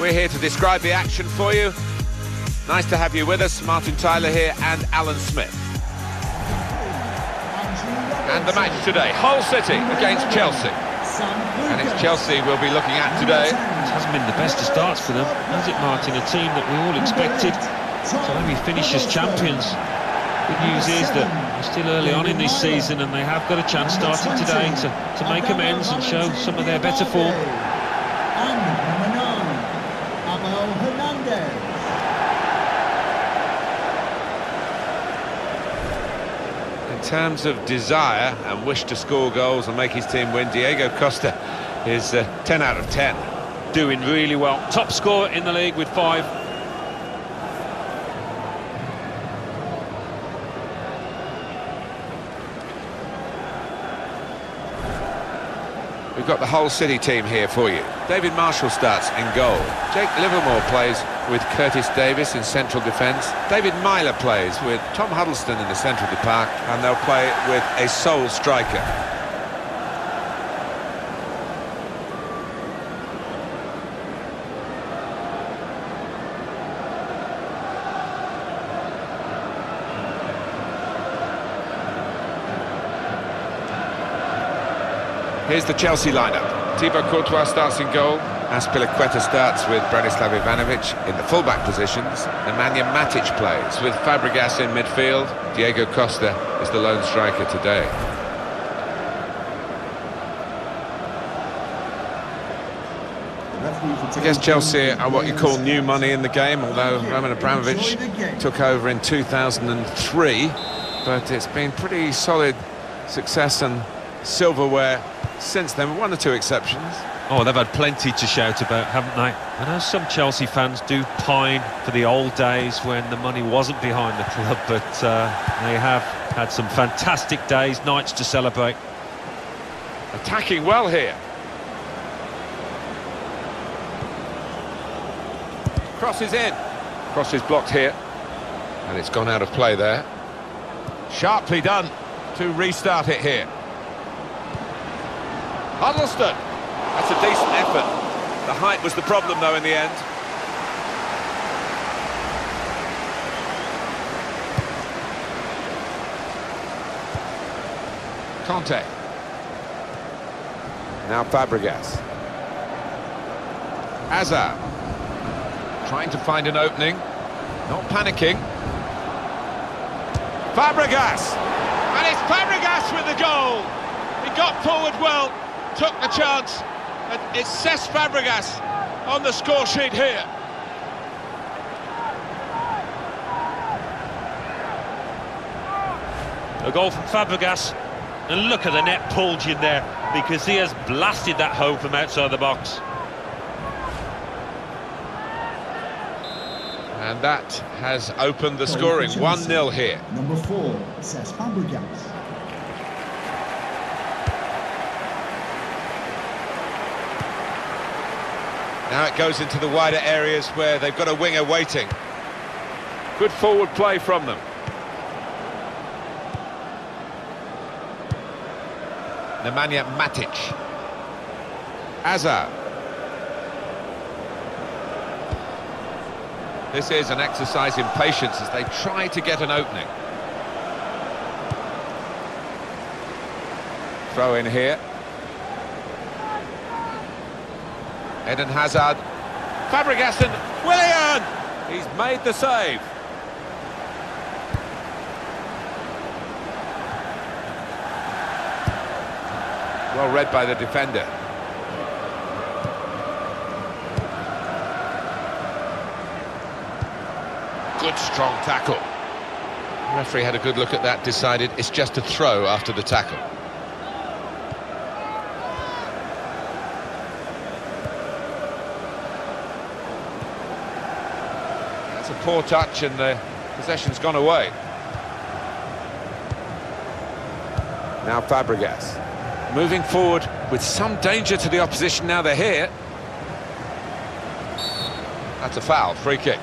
We're here to describe the action for you. Nice to have you with us. Martin Tyler here and Alan Smith. And the match today, Hull City against Chelsea. And it's Chelsea we'll be looking at today. It hasn't been the best of starts for them, has it, Martin? A team that we all expected to maybe finish as champions. Good news is that we're still early on in this season and they have got a chance starting today to, to make amends and show some of their better form. And number nine, Abel Hernandez. In terms of desire and wish to score goals and make his team win, Diego Costa is uh, 10 out of 10. Doing really well. Top scorer in the league with five. We've got the Hull City team here for you. David Marshall starts in goal. Jake Livermore plays with Curtis Davies in central defence. David Meyler plays with Tom Huddleston in the centre of the park. And they'll play with a sole striker. Here's the Chelsea lineup. Thibaut Courtois starts in goal. Azpilicueta starts with Branislav Ivanovic in the fullback positions. Nemanja Matic plays with Fabregas in midfield. Diego Costa is the lone striker today. I guess Chelsea are what you call new money in the game, although Roman Abramovich took over in 2003. But it's been pretty solid success and silverware since then, with one or two exceptions. Oh, they've had plenty to shout about, haven't they? I know some Chelsea fans do pine for the old days when the money wasn't behind the club, but uh, they have had some fantastic days, nights to celebrate. Attacking well here. Crosses in. Cross is blocked here. And it's gone out of play there. Sharply done to restart it here. Huddleston. That's a decent effort. The height was the problem, though, in the end. Conte. Now Fabregas. Hazard. Trying to find an opening. Not panicking. Fabregas! And it's Fabregas with the goal! He got forward well, took the chance, and it's Cesc Fabregas on the score sheet here. A goal from Fabregas, and look at the net pulled in there, because he has blasted that home from outside the box. And that has opened the scoring, 1-0 here. Number four, Cesc Fabregas. Now it goes into the wider areas where they've got a winger waiting. Good forward play from them. Nemanja Matic. Hazard. This is an exercise in patience as they try to get an opening. Throw in here. Eden Hazard. Fabregas and Willian! He's made the save. Well read by the defender. Good strong tackle. The referee had a good look at that, decided it's just a throw after the tackle. A poor touch and the possession's gone away. Now Fabregas. Moving forward with some danger to the opposition now they're here. That's a foul, free kick.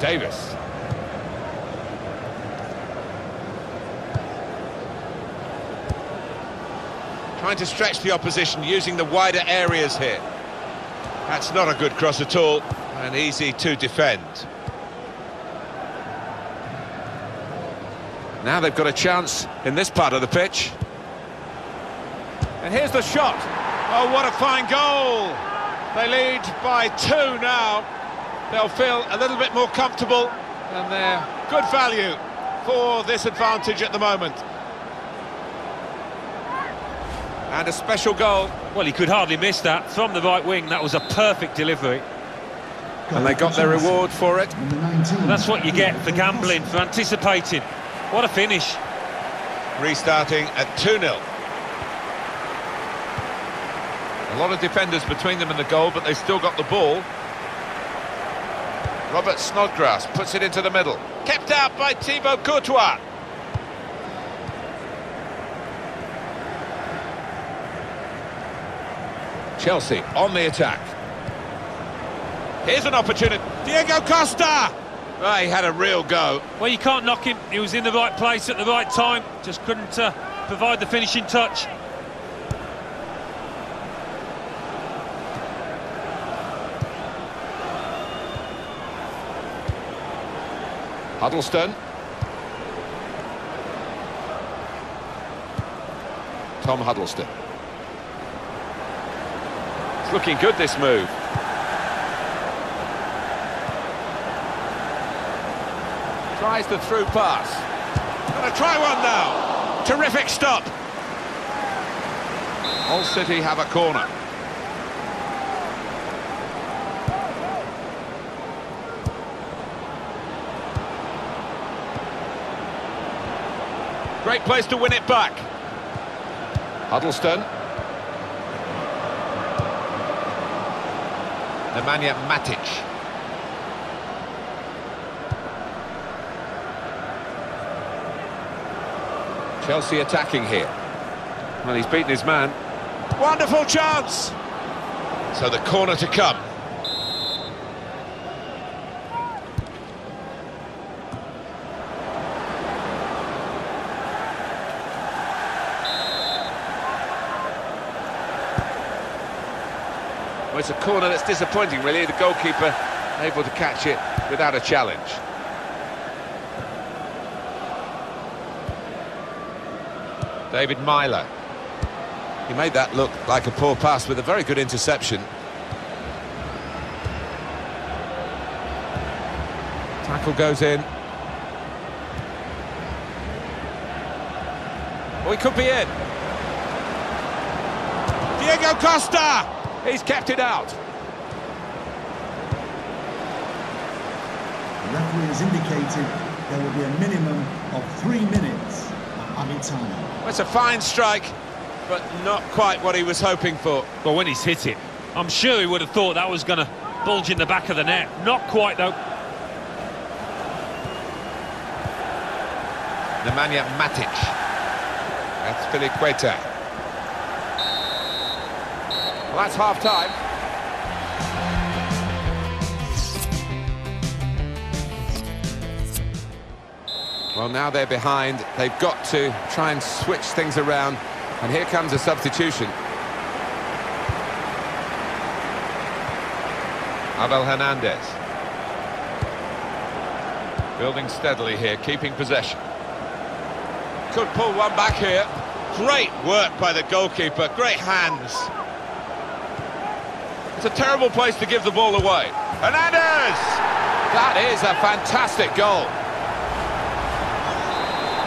Davies. Trying to stretch the opposition, using the wider areas here. That's not a good cross at all, and easy to defend. Now they've got a chance in this part of the pitch. And here's the shot. Oh, what a fine goal! They lead by two now. They'll feel a little bit more comfortable, and they're good value for this advantage at the moment. And a special goal. Well, he could hardly miss that. From the right wing, that was a perfect delivery. And they got their reward for it. Number 19. That's what you get for gambling, for anticipating. What a finish. Restarting at 2-0. A lot of defenders between them and the goal, but they still got the ball. Robert Snodgrass puts it into the middle. Kept out by Thibaut Courtois. Chelsea on the attack. Here's an opportunity. Diego Costa! Oh, he had a real go. Well, you can't knock him. He was in the right place at the right time. Just couldn't uh, provide the finishing touch. Huddleston. Tom Huddleston. Looking good, this move. Tries the through pass. Gonna try one now. Terrific stop. Hull City have a corner. Great place to win it back. Huddleston. Nemanja Matic. Chelsea attacking here. Well, he's beaten his man. Wonderful chance! So the corner to come. Well, a corner that's disappointing, really. The goalkeeper able to catch it without a challenge. David Meyler. He made that look like a poor pass with a very good interception. Tackle goes in. He could be in. Diego Costa! He's kept it out. The referee has indicated there will be a minimum of three minutes of added time. Well, It's a fine strike, but not quite what he was hoping for. But when he's hit it, I'm sure he would have thought that was going to bulge in the back of the net. Not quite, though. Nemanja Matic. That's Azpilicueta. Well, that's half-time. Well, now they're behind. They've got to try and switch things around. And here comes a substitution. Abel Hernandez. Building steadily here, keeping possession. Could pull one back here. Great work by the goalkeeper, great hands. It's a terrible place to give the ball away. Hernandez! That is a fantastic goal.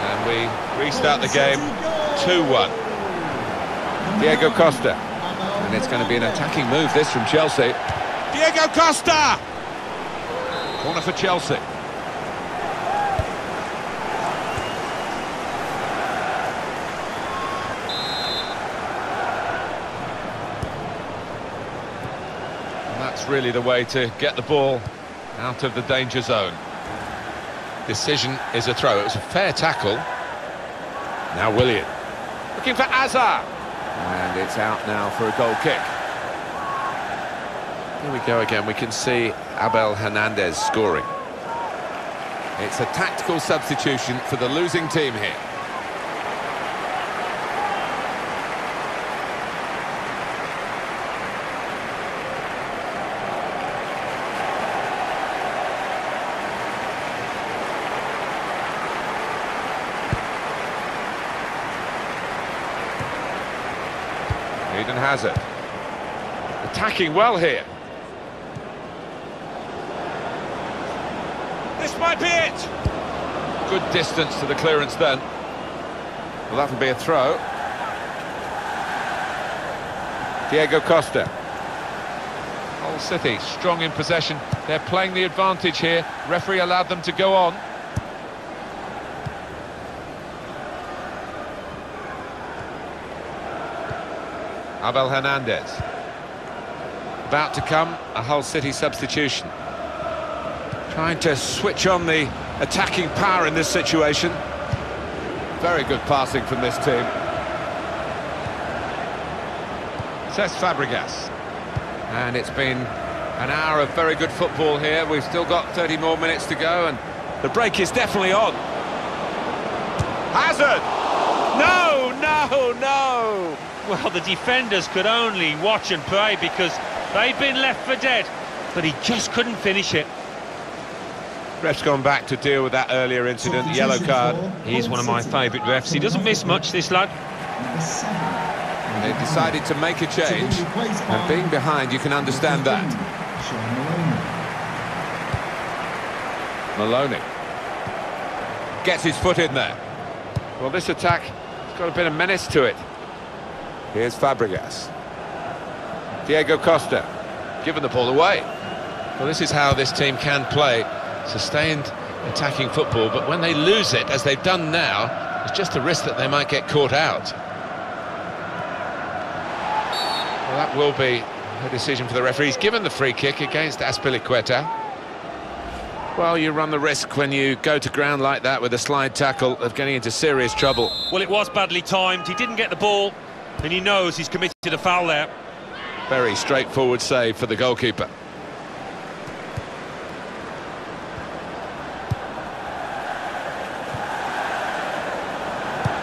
And we restart the game 2-1. Diego Costa. And it's going to be an attacking move, this, from Chelsea. Diego Costa! Corner for Chelsea. Really the way to get the ball out of the danger zone. Decision is a throw. It was a fair tackle. Now Willian. Looking for Hazard. And it's out now for a goal kick. Here we go again. We can see Abel Hernandez scoring. It's a tactical substitution for the losing team here. Eden Hazard. Attacking well here. This might be it! Good distance to the clearance then. Well, that'll be a throw. Diego Costa. Hull City, strong in possession. They're playing the advantage here. Referee allowed them to go on. Abel Hernandez. About to come, a Hull City substitution. Trying to switch on the attacking power in this situation. Very good passing from this team. Cesc Fabregas. And it's been an hour of very good football here. We've still got 30 more minutes to go, and the break is definitely on. Hazard! No, no, no! Well, the defenders could only watch and pray because they'd been left for dead, but he just couldn't finish it. Ref's gone back to deal with that earlier incident, the yellow card. He's one of my favourite refs. He doesn't miss much, this lad. They've decided to make a change, and being behind, you can understand that. Maloney. Maloney gets his foot in there. Well, this attack has got a bit of menace to it. Here's Fabregas. Diego Costa, giving the ball away. Well, this is how this team can play. Sustained attacking football, but when they lose it, as they've done now, it's just a risk that they might get caught out. Well, that will be a decision for the referee. He's given the free kick against Azpilicueta. Well, you run the risk when you go to ground like that with a slide tackle of getting into serious trouble. Well, it was badly timed. He didn't get the ball, and he knows he's committed a foul there. Very straightforward save for the goalkeeper.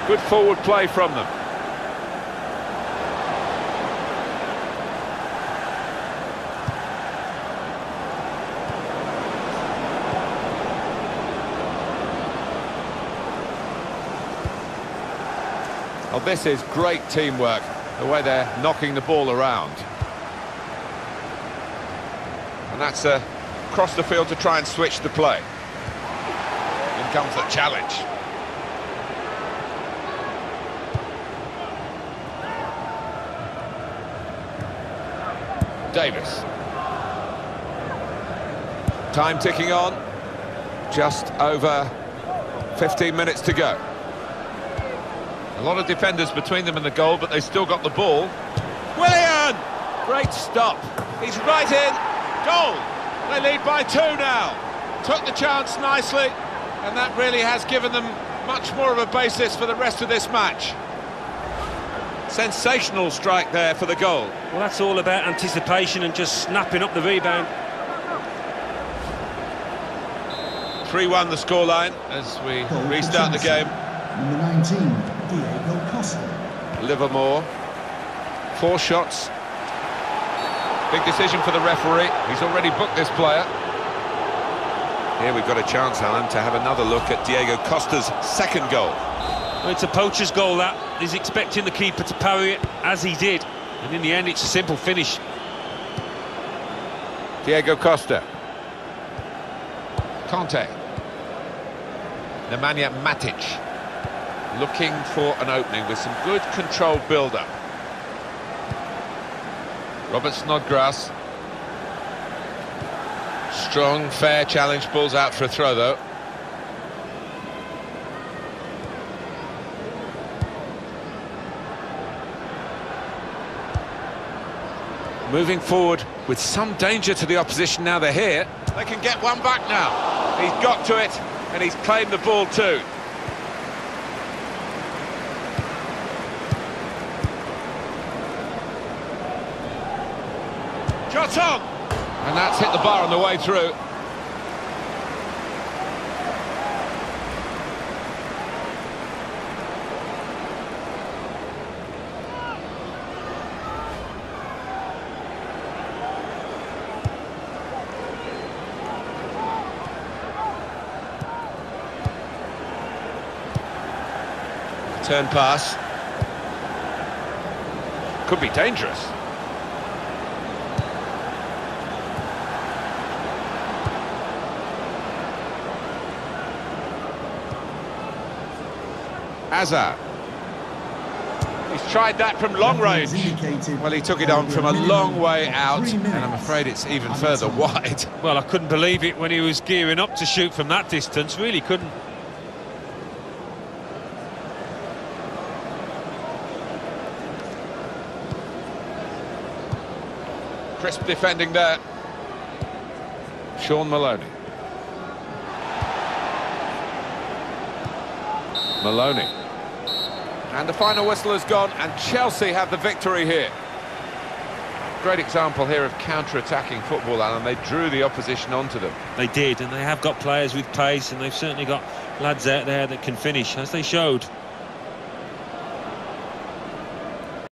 Good forward play from them. Well, this is great teamwork, the way they're knocking the ball around. And that's uh, across the field to try and switch the play. In comes the challenge. Davies. Time ticking on. Just over 15 minutes to go. A lot of defenders between them and the goal, but they still got the ball. Willian! Great stop. He's right in. Goal! They lead by two now. Took the chance nicely, and that really has given them much more of a basis for the rest of this match. Sensational strike there for the goal. Well, that's all about anticipation and just snapping up the rebound. 3-1 the scoreline as we restart the Chelsea. game. Number 19, Diego Costa. Livermore. Four shots. Big decision for the referee. He's already booked this player. Here we've got a chance, Alan, to have another look at Diego Costa's second goal. Well, it's a poacher's goal, that. He's expecting the keeper to parry it, as he did. And in the end, it's a simple finish. Diego Costa. Conte. Nemanja Matic. Looking for an opening with some good controlled build-up. Robert Snodgrass. Strong, fair challenge. Ball's out for a throw, though. Moving forward with some danger to the opposition now they're here. They can get one back now. He's got to it, and he's claimed the ball too. Shot on! And that's hit the bar on the way through. Turn pass. could be dangerous. Hazard. He's tried that from long range. Well, he took it on from a long way out, and I'm afraid it's even further wide. Well, I couldn't believe it when he was gearing up to shoot from that distance, really couldn't. Crisp defending there. Shaun Maloney. Maloney. And the final whistle has gone, and Chelsea have the victory here. Great example here of counter-attacking football, Alan. They drew the opposition onto them. They did, and they have got players with pace, and they've certainly got lads out there that can finish, as they showed.